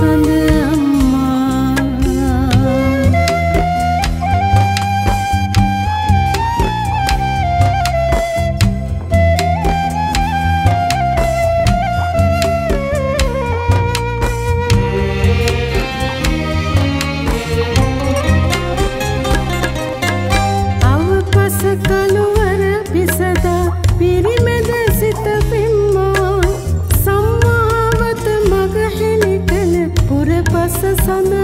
sandım sana